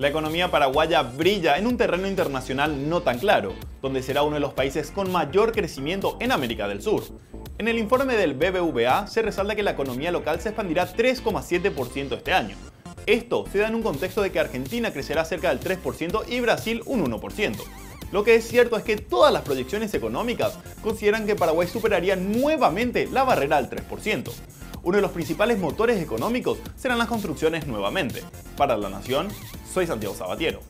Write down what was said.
La economía paraguaya brilla en un terreno internacional no tan claro, donde será uno de los países con mayor crecimiento en América del Sur. En el informe del BBVA se resalta que la economía local se expandirá 3,7% este año. Esto se da en un contexto de que Argentina crecerá cerca del 3% y Brasil un 1%. Lo que es cierto es que todas las proyecciones económicas consideran que Paraguay superaría nuevamente la barrera del 3%. Uno de los principales motores económicos serán las construcciones nuevamente. Para La Nación, soy Santiago Sabatiero.